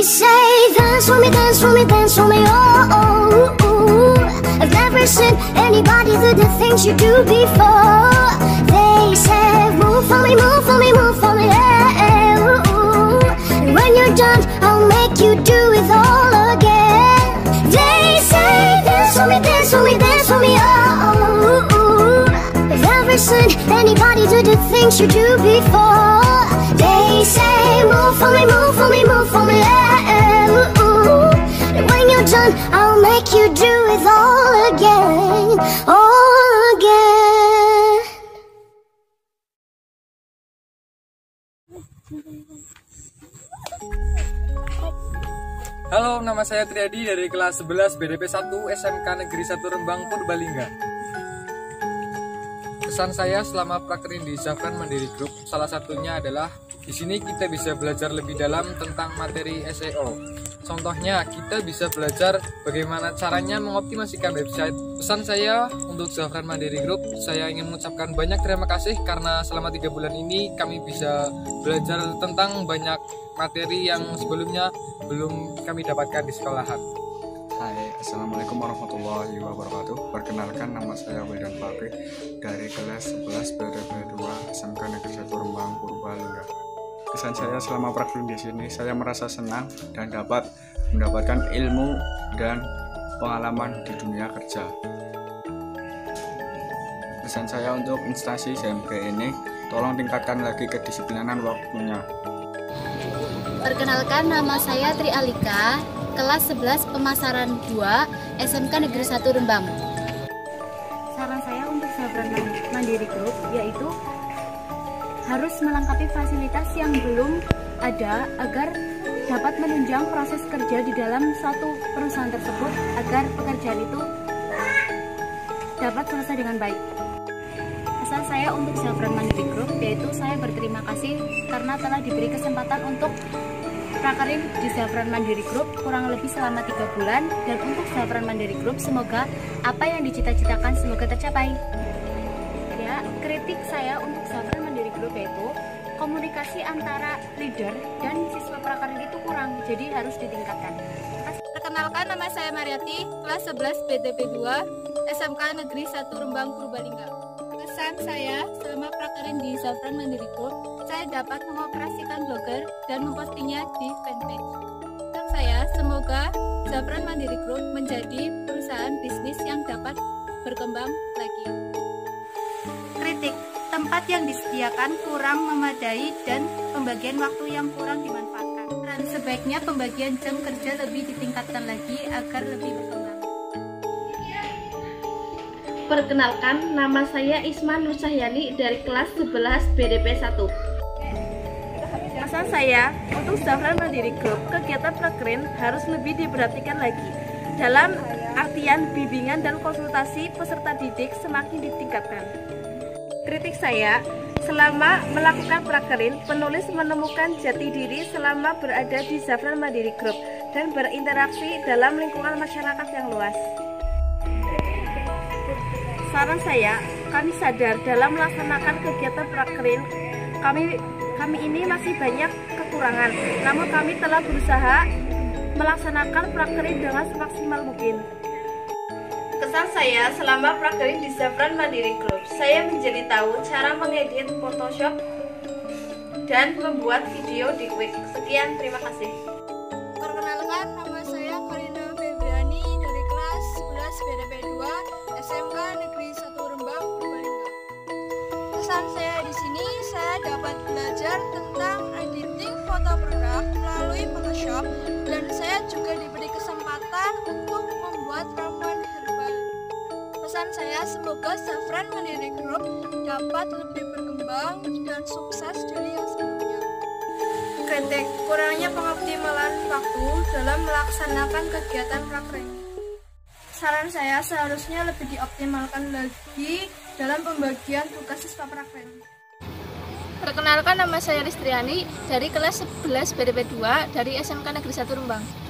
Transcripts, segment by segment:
They say dance for me, dance for me, dance for me, oh, oh, oh. I've never seen anybody do the things you do before. They say move for me, move for me, move for me, yeah, ooh, ooh. And when you're done, I'll make you do it all again. They say dance for me, dance for me, dance for me, oh, oh, oh. I've never seen anybody do the things you do before. They say move for me, move for me, move for me, yeah, ooh, ooh. And when you're done, I'll make you do it all again, all again. Halo, nama saya Triadi dari kelas 11 BDP 1 SMK Negeri 1 Rembang Purbalingga. Kesan saya selama prakerin di Zafran Mandiri Group salah satunya adalah di sini kita bisa belajar lebih dalam tentang materi SEO. Contohnya, kita bisa belajar bagaimana caranya mengoptimasikan website. Pesan saya untuk Zafran Mandiri Group, saya ingin mengucapkan banyak terima kasih karena selama tiga bulan ini kami bisa belajar tentang banyak materi yang sebelumnya belum kami dapatkan di sekolahan. Hai, Assalamualaikum warahmatullahi wabarakatuh Perkenalkan nama saya Wildan Fakri Dari kelas 11 BDP 2 SMK Negeri 1 Rembang Purbalingga Kesan saya selama praktik di sini Saya merasa senang dan dapat mendapatkan ilmu dan pengalaman di dunia kerja Pesan saya untuk instansi SMK ini Tolong tingkatkan lagi kedisiplinan waktunya Perkenalkan nama saya Tri Alika, kelas 11 pemasaran 2 SMK Negeri 1 Rembang. Saran saya untuk Zafran Mandiri Group yaitu harus melengkapi fasilitas yang belum ada agar dapat menunjang proses kerja di dalam suatu perusahaan tersebut agar pekerjaan itu dapat selesai dengan baik. Pesan saya untuk Zafran Mandiri Group yaitu saya berterima kasih karena telah diberi kesempatan untuk prakerin di Zafran Mandiri Group kurang lebih selama tiga bulan dan untuk Zafran Mandiri Group semoga apa yang dicita-citakan semoga tercapai. Ya, kritik saya untuk Zafran Mandiri Group yaitu komunikasi antara leader dan siswa prakerin itu kurang, jadi harus ditingkatkan. Perkenalkan nama saya Mariati, kelas 11 BTP 2 SMK Negeri 1 Rembang Purbalingga. Kesan saya selama prakerin di Zafran Mandiri Group, saya dapat mengoperasikan blogger dan mempostingnya di fanpage. Dan saya semoga Zafran Mandiri Group menjadi perusahaan bisnis yang dapat berkembang lagi. Kritik, tempat yang disediakan kurang memadai dan pembagian waktu yang kurang dimanfaatkan. Dan sebaiknya pembagian jam kerja lebih ditingkatkan lagi agar lebih berkembang. Perkenalkan, nama saya Isma Nur Cahyani dari kelas 11 BDP 1. Pesan saya untuk Zafran Mandiri Group, kegiatan prakerin harus lebih diperhatikan lagi. Dalam artian bimbingan dan konsultasi peserta didik semakin ditingkatkan. Kritik saya, selama melakukan prakerin, penulis menemukan jati diri selama berada di Zafran Mandiri Group dan berinteraksi dalam lingkungan masyarakat yang luas. Saran saya, kami sadar dalam melaksanakan kegiatan prakerin, kami kami ini masih banyak kekurangan. Namun kami telah berusaha melaksanakan prakerin dengan semaksimal mungkin. Kesan saya selama prakerin di Zafran Mandiri Group, saya menjadi tahu cara mengedit Photoshop dan membuat video di Quick. Sekian, terima kasih. Perkenalkan nama saya Karina Febriani dari kelas 11 BDP 2 SMK Negeri 1 Rembang Purbalingga. Pesan saya di sini saya dapat belajar tentang editing foto produk melalui Photoshop Pesan saya semoga Zafran Mandiri Group dapat lebih berkembang dan sukses dari yang sebelumnya. Kritik kurangnya pengoptimalan waktu dalam melaksanakan kegiatan prakrek. Saran saya seharusnya lebih dioptimalkan lagi dalam pembagian tugas siswa prakrek. Perkenalkan nama saya Listriani dari kelas 11 BDP 2 dari SMK Negeri 1 Rembang.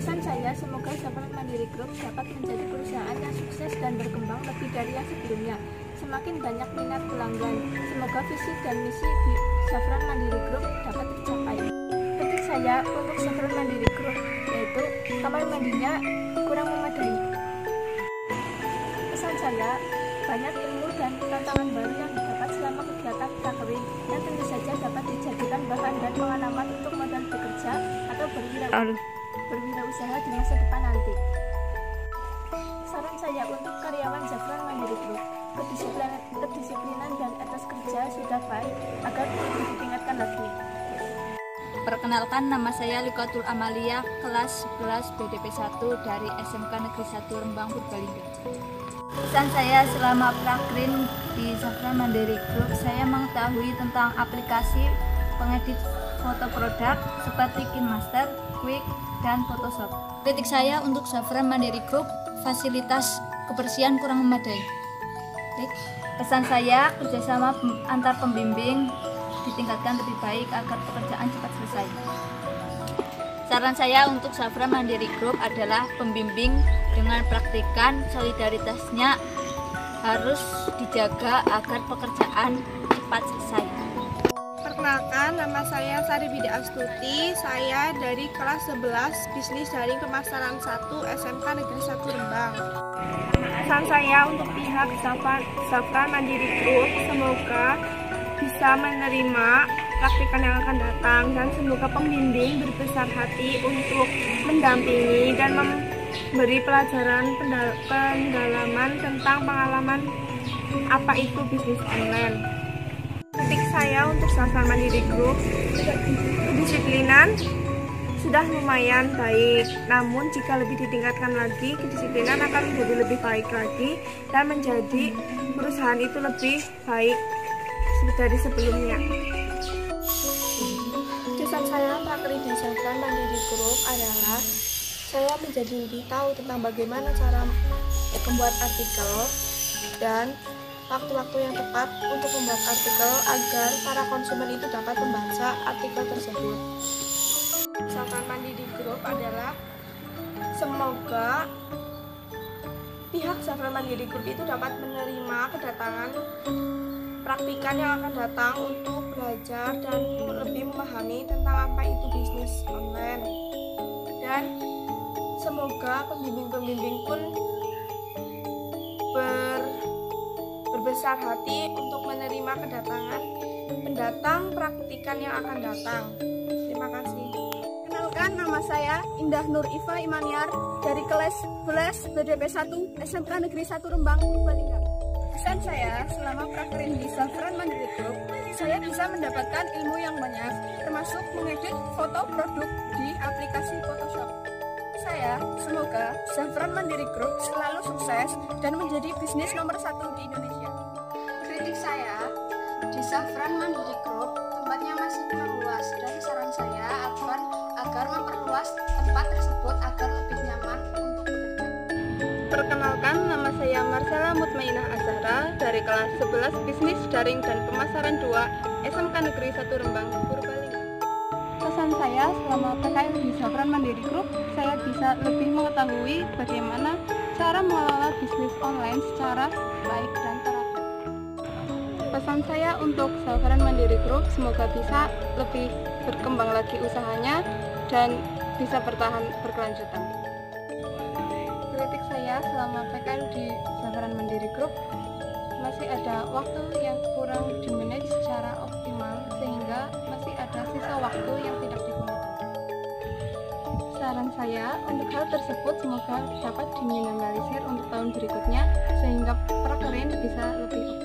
Pesan saya semoga Zafran Mandiri Group dapat menjadi perusahaan yang sukses dan berkembang lebih dari yang sebelumnya. Semakin banyak minat pelanggan, semoga visi dan misi di Safran Mandiri Group dapat tercapai. Kritik saya untuk Safran Mandiri Group yaitu kamar mandinya kurang memadai. Pesan saya, banyak ilmu dan tantangan baru yang didapat selama kegiatan prakering yang tentu saja dapat dijadikan bahan dan pengalaman untuk modal bekerja atau berwira- berwirausaha di masa depan nanti. Saran saya untuk karyawan Zafran Mandiri Group, kedisiplinan, kedisiplinan dan etos kerja sudah baik agar lebih ditingkatkan lagi. Perkenalkan nama saya Likatul Amalia kelas 11 BDP 1 dari SMK Negeri 1 Rembang Purbalingga. Pesan saya selama prakrin di Zafran Mandiri Group, saya mengetahui tentang aplikasi pengedit foto produk seperti KinMaster, Quick, dan Photoshop. Kritik saya untuk Zafran Mandiri Group, fasilitas kebersihan kurang memadai. Pesan saya kerjasama antar pembimbing ditingkatkan lebih baik agar pekerjaan cepat selesai. Saran saya untuk Safra Mandiri Group adalah pembimbing dengan praktikan solidaritasnya harus dijaga agar pekerjaan cepat selesai. Perkenalkan, nama saya Sari Bida Astuti. Saya dari kelas 11 Bisnis Daring Pemasaran 1 SMK Negeri 1 Rembang. Pesan saya untuk pihak Safran, Mandiri Group, semoga bisa menerima praktikan yang akan datang dan semoga pembimbing berbesar hati untuk mendampingi dan memberi pelajaran pendal- pendalaman tentang pengalaman apa itu bisnis online saya untuk Safran Mandiri Group kedisiplinan sudah lumayan baik. Namun jika lebih ditingkatkan lagi kedisiplinan akan menjadi lebih baik lagi dan menjadi perusahaan itu lebih baik dari sebelumnya. Kesan saya prakri di Safran Mandiri Group adalah saya menjadi lebih tahu tentang bagaimana cara membuat artikel dan waktu-waktu yang tepat untuk membuat artikel agar para konsumen itu dapat membaca artikel tersebut. Safran Mandiri Group adalah semoga pihak Safran Mandiri Group itu dapat menerima kedatangan praktikan yang akan datang untuk belajar dan lebih memahami tentang apa itu bisnis online dan semoga pembimbing-pembimbing pun ber berbesar hati untuk menerima kedatangan pendatang praktikan yang akan datang. Terima kasih. Kenalkan nama saya Indah Nur Iva Imaniar dari kelas 11 BDP 1 SMK Negeri 1 Rembang, Purbalingga. Pesan saya selama prakterin di Safran Mandiri Group, saya bisa mendapatkan ilmu yang banyak, termasuk mengedit foto produk di aplikasi Photoshop. Saya semoga Safran Mandiri Group selalu sukses dan menjadi bisnis nomor satu di Indonesia. Di Safran Mandiri Group tempatnya masih kurang luas dan saran saya agar agar memperluas tempat tersebut agar lebih nyaman untuk bekerja. Perkenalkan, nama saya Marcella Mutmainah Azhara dari kelas 11 Bisnis Daring dan Pemasaran 2 SMK Negeri 1 Rembang, Purbalingga. Pesan saya selama PKL di Safran Mandiri Group, saya bisa lebih mengetahui bagaimana cara mengelola bisnis online secara baik dan. Pesan saya untuk Safran Mandiri Group, semoga bisa lebih berkembang lagi usahanya dan bisa bertahan berkelanjutan kritik saya selama PKL di Safran Mandiri Group masih ada waktu yang kurang dimanage secara optimal sehingga masih ada sisa waktu yang tidak digunakan. Saran saya untuk hal tersebut semoga dapat diminimalisir untuk tahun berikutnya sehingga prakerin bisa lebih optimal.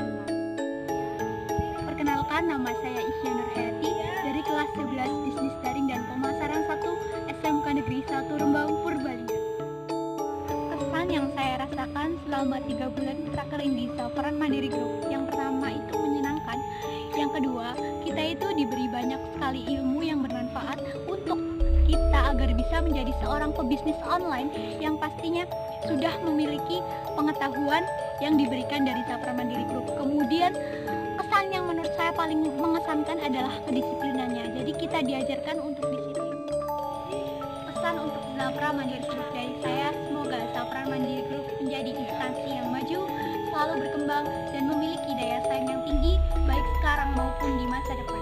Pebisnis online yang pastinya sudah memiliki pengetahuan yang diberikan dari Safran Mandiri Group. Kemudian kesan yang menurut saya paling mengesankan adalah kedisiplinannya. Jadi kita diajarkan untuk disiplin. Pesan untuk Safra Mandiri Group dari saya, semoga Safra Mandiri Group menjadi instansi yang maju, selalu berkembang dan memiliki daya saing yang tinggi, baik sekarang saya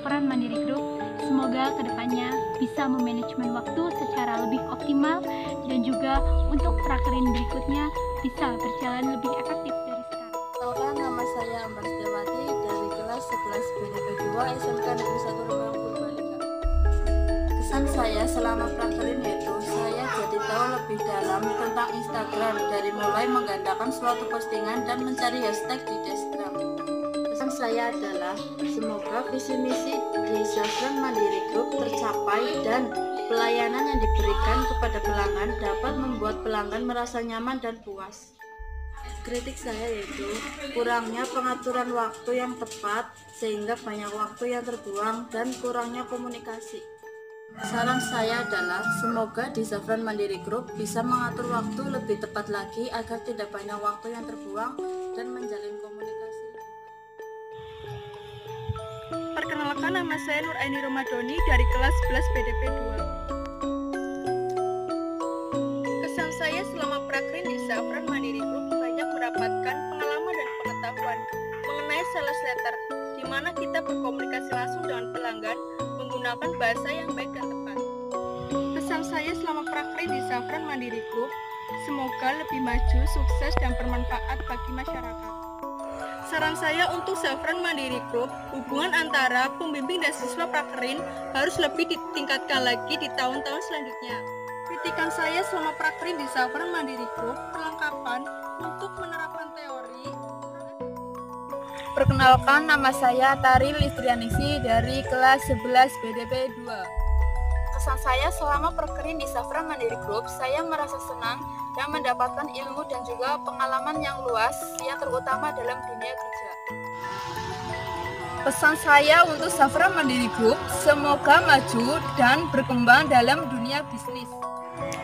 laporan Mandiri Group, semoga ke depannya bisa memanajemen waktu secara lebih optimal dan juga untuk prakerin berikutnya bisa berjalan lebih efektif dari sekarang. Perkenalkan nama saya Ambar Setiawati dari kelas 11 BDP 2 SMK Negeri 1 Rembang. Kesan saya selama prakerin yaitu saya jadi tahu lebih dalam tentang Instagram dari mulai menggandakan suatu postingan dan mencari hashtag di Instagram. Saya adalah semoga visi misi di Safran Mandiri Group tercapai dan pelayanan yang diberikan kepada pelanggan dapat membuat pelanggan merasa nyaman dan puas. Kritik saya yaitu kurangnya pengaturan waktu yang tepat sehingga banyak waktu yang terbuang dan kurangnya komunikasi. Saran saya adalah semoga di Zafran Mandiri Group bisa mengatur waktu lebih tepat lagi agar tidak banyak waktu yang terbuang dan menjalin komunikasi Perkenalkan nama saya Nur Aini Romadoni dari kelas 11 BDP 2. Kesan saya selama prakrin di Safran Mandiri Group banyak mendapatkan pengalaman dan pengetahuan mengenai sales letter, di mana kita berkomunikasi langsung dengan pelanggan menggunakan bahasa yang baik dan tepat. Pesan saya selama prakrin di Safran Mandiri Group, semoga lebih maju, sukses, dan bermanfaat bagi masyarakat. Saran saya untuk Safran Mandiri Group, hubungan antara pembimbing dan siswa prakerin harus lebih ditingkatkan lagi di tahun-tahun selanjutnya. Kritikan saya selama prakerin di Safran Mandiri Group, perlengkapan untuk menerapkan teori. Perkenalkan nama saya Taril Listrianisi dari kelas 11 BDP 2. Kesan saya selama prakerin di Safran Mandiri Group, saya merasa senang dan mendapatkan ilmu dan juga pengalaman yang luas yang terutama dalam dunia kerja. Pesan saya untuk Safra Mandiri Group, semoga maju dan berkembang dalam dunia bisnis.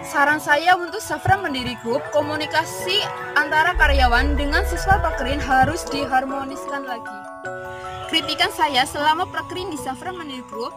Saran saya untuk Safra Mandiri Group, komunikasi antara karyawan dengan siswa prakerin harus diharmoniskan lagi. Kritikan saya selama prakerin di Safra Mandiri Group,